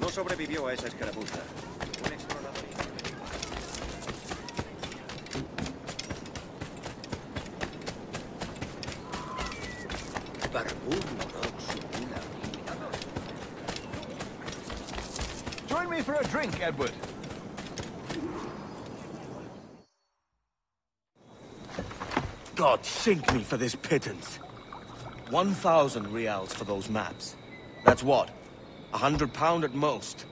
No sobrevivió a esa escaramuza. Drink, Edward. God sink me for this pittance. 1,000 reals for those maps. That's what? A hundred pound at most.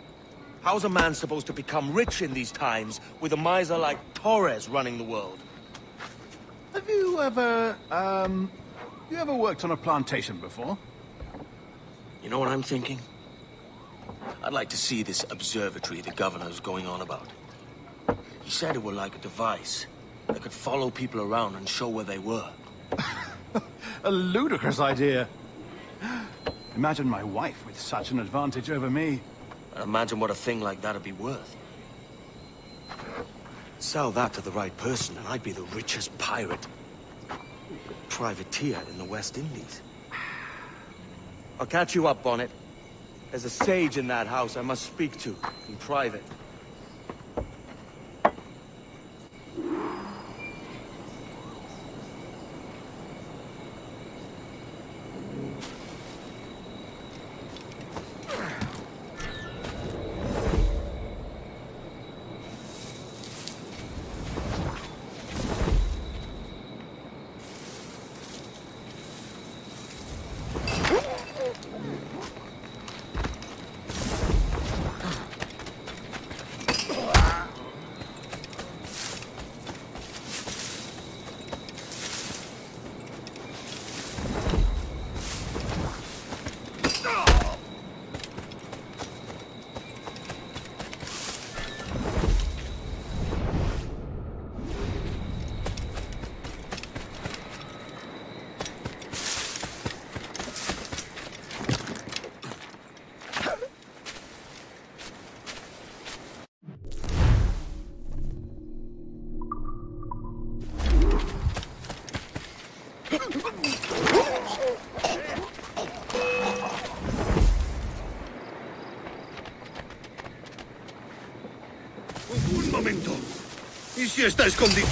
How's a man supposed to become rich in these times with a miser like Torres running the world? Have you ever, um, you ever worked on a plantation before? You know what I'm thinking? I'd like to see this observatory the governor's going on about. He said it were like a device that could follow people around and show where they were. A ludicrous idea. Imagine my wife with such an advantage over me. And imagine what a thing like that'd be worth. Sell that to the right person and I'd be the richest pirate. Privateer in the West Indies. I'll catch you up, Bonnet. There's a sage in that house I must speak to, in private. Está escondido?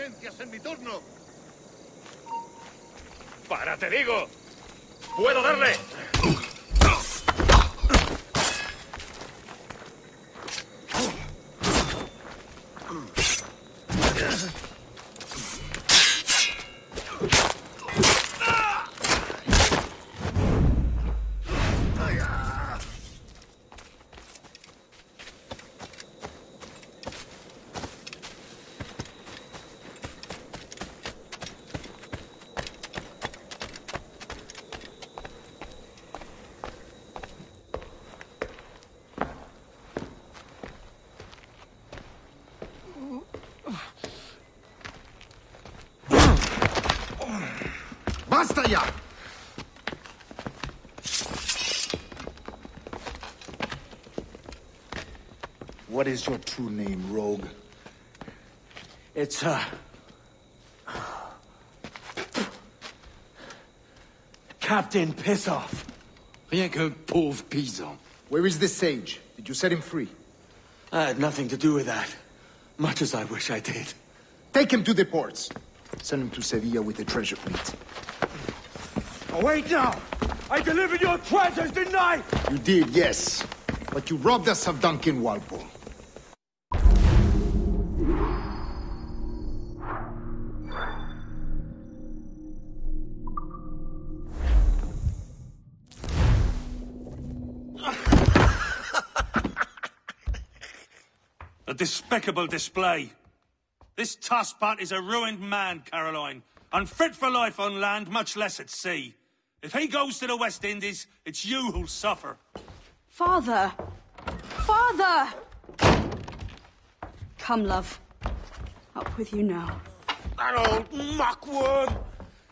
en mi turno. ¡Para, te digo! ¡Puedo darle! What is your true name, rogue? It's, uh... Captain Pissoff. Rien qu'un pauvre paysan. Where is the sage? Did you set him free? I had nothing to do with that. Much as I wish I did. Take him to the ports. Send him to Sevilla with the treasure fleet. Oh, wait now! I delivered your treasures, didn't I? You did, yes. But you robbed us of Duncan Walpole. A despicable display. This tosspot is a ruined man, Caroline. Unfit for life on land, much less at sea. If he goes to the West Indies, it's you who'll suffer. Father! Father! Come, love. Up with you now. That old muckworm!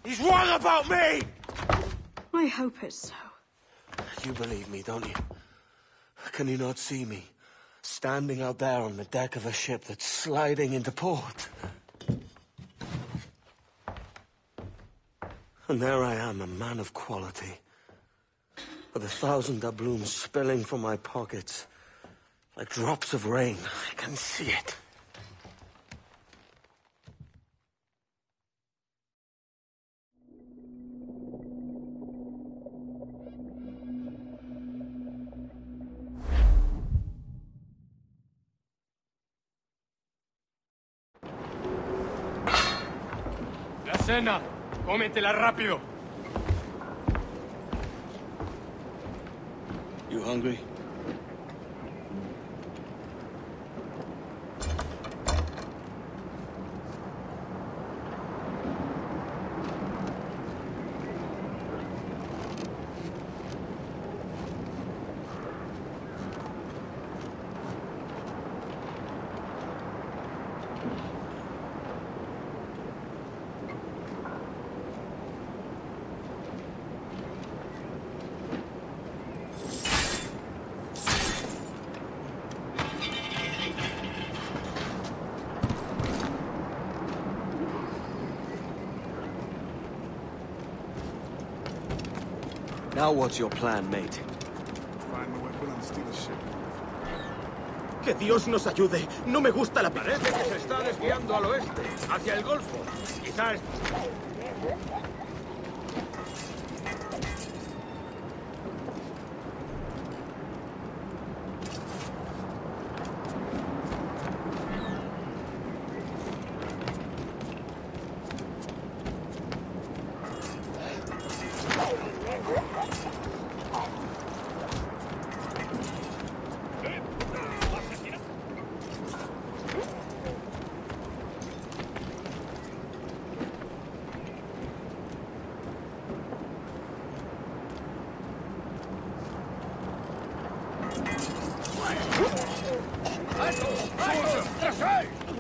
He's wrong about me! I hope it's so. You believe me, don't you? Can you not see me? Standing out there on the deck of a ship that's sliding into port. And there I am, a man of quality. With a thousand doubloons spilling from my pockets. Like drops of rain. I can see it. La cena. Cómetela rápido. You hungry? Now what's your plan, mate? Find the weapon and steal the ship. Que Dios nos ayude. No me gusta la Parece que se está desviando al oeste, hacia el Golfo. Quizás...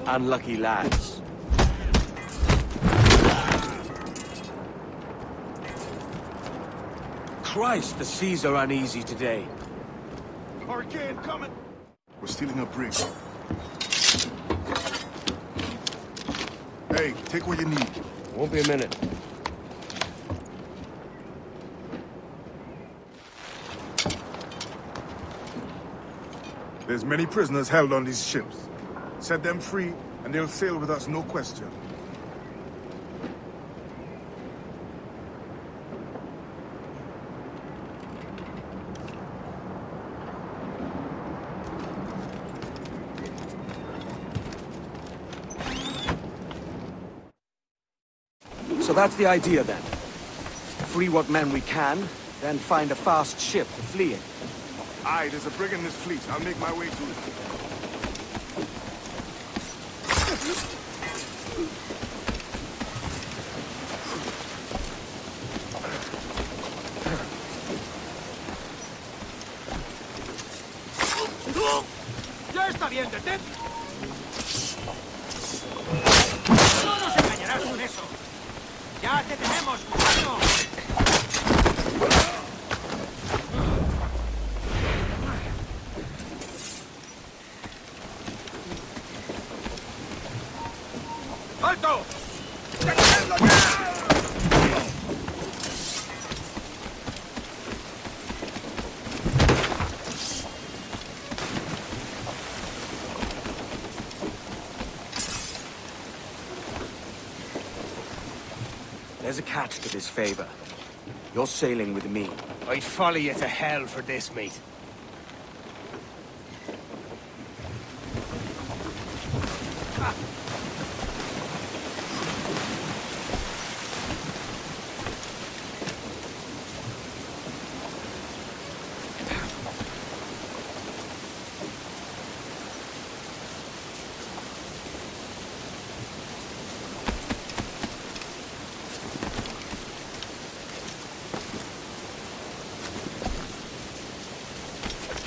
Unlucky lads. Christ, the seas are uneasy today. Hurricane coming! We're stealing a brig. Hey, take what you need. Won't be a minute. There's many prisoners held on these ships. Set them free, and they'll sail with us, no question. So that's the idea then. Free what men we can, then find a fast ship to flee in. Aye, there's a brig in this fleet. I'll make my way to it. There's a catch to this favor. You're sailing with me. I'd follow you to hell for this, mate.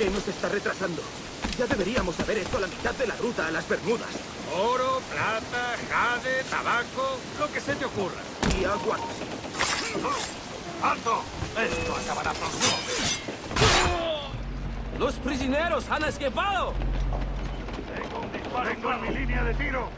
¿Qué nos está retrasando? Ya deberíamos haber hecho la mitad de la ruta a las Bermudas. Oro, plata, jade, tabaco, lo que se te ocurra. Y agua. ¡Alto! Esto acabará pronto. ¡Los prisioneros han escapado! Tengo un disparo en mi línea de tiro.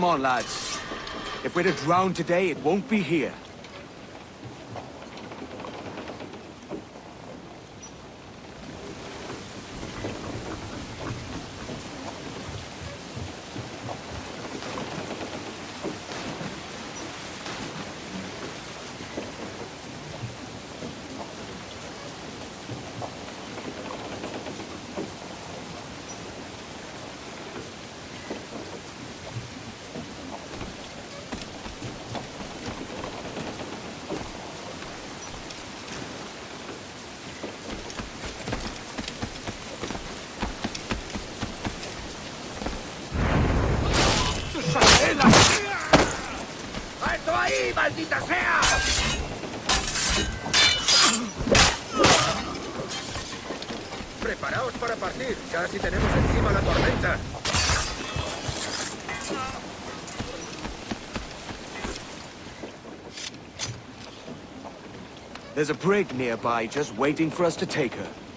Come on, lads. If we're to drown today, it won't be here. Maldita sea! Preparaos para partir. Casi tenemos encima la tormenta. There's a brig nearby just waiting for us to take her.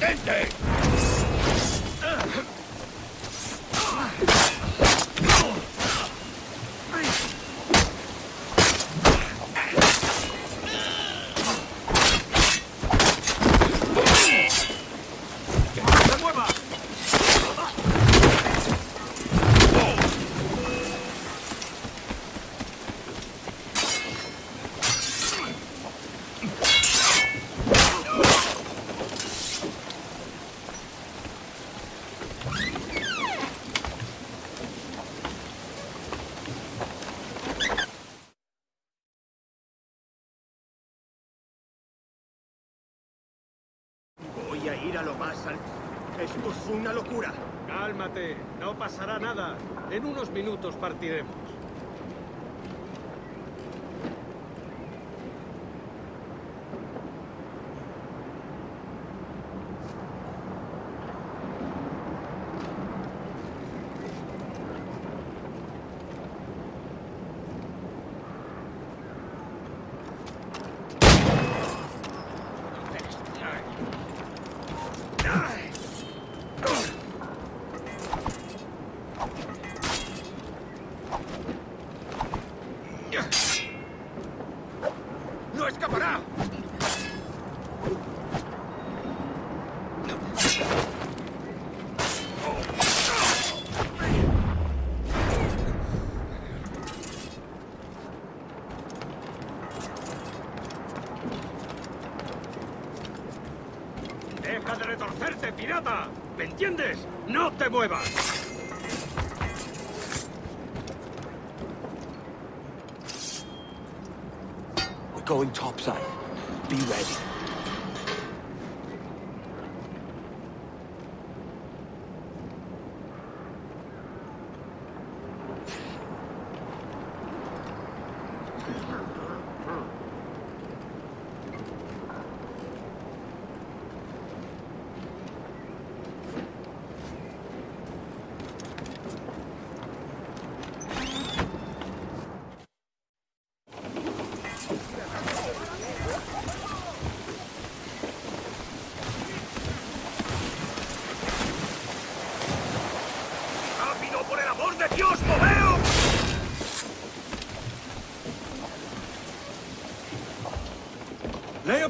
¡Detente! Esto es una locura. Cálmate, no pasará nada. En unos minutos partiremos. Pirata! ¿Me entiendes? ¡No te muevas! We're going topside. Be ready.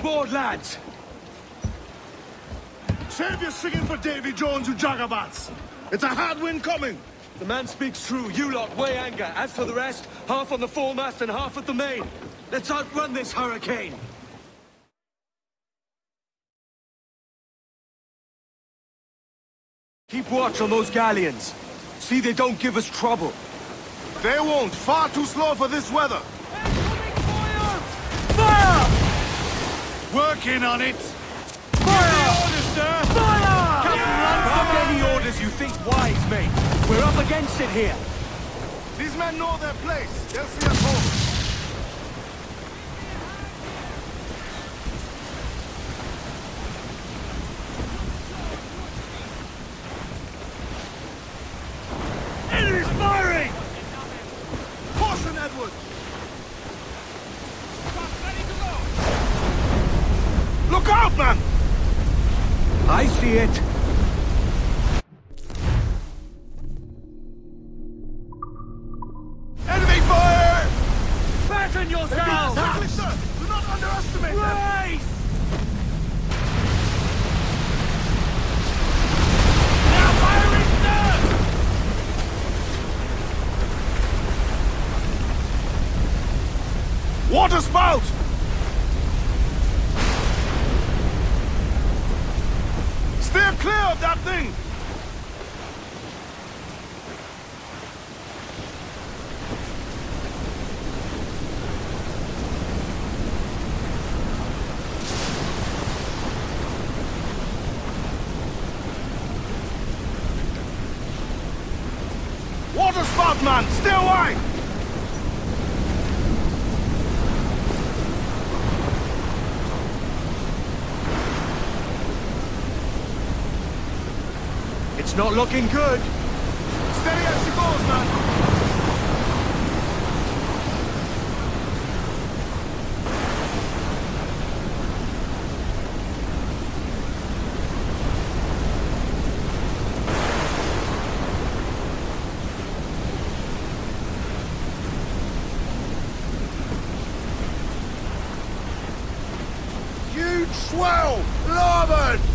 Aboard, lads! Save your singing for Davy Jones, you jagabats! It's a hard wind coming! The man speaks true. You lot weigh anchor. As for the rest, half on the foremast and half at the main. Let's outrun this hurricane. Keep watch on those galleons. See they don't give us trouble. They won't. Far too slow for this weather. Working on it. Bark any orders you think wise, mate. We're up against it here. These men know their place. They'll see us home. Man! I see it. That thing! Water spout, man! Stay away! It's not looking good. Steady as she goes, man! Huge swell! Larboard!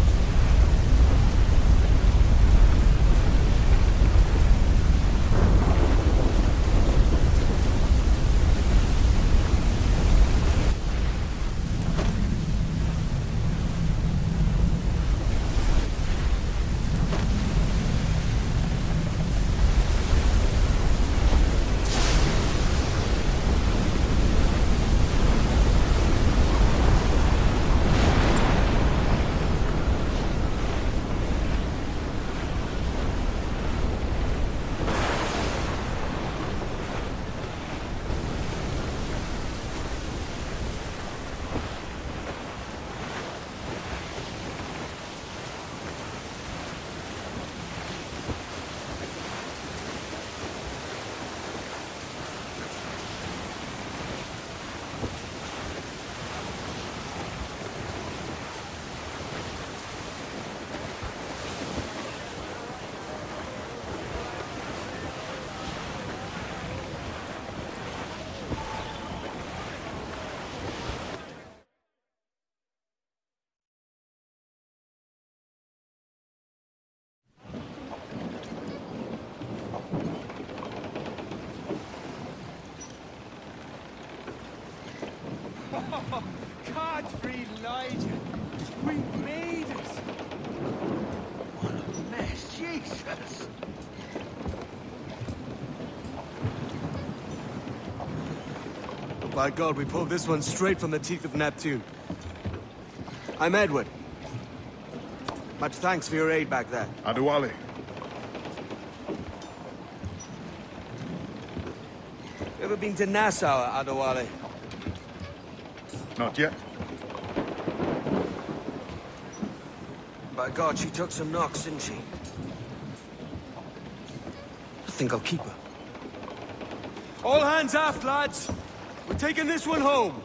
Godfrey Legion! We made it! What a mess, Jesus! Oh, by God, we pulled this one straight from the teeth of Neptune. I'm Edward. Much thanks for your aid back there. Adewale. You ever been to Nassau, Adewale? Not yet. By God, she took some knocks, didn't she? I think I'll keep her. All hands aft, lads! We're taking this one home!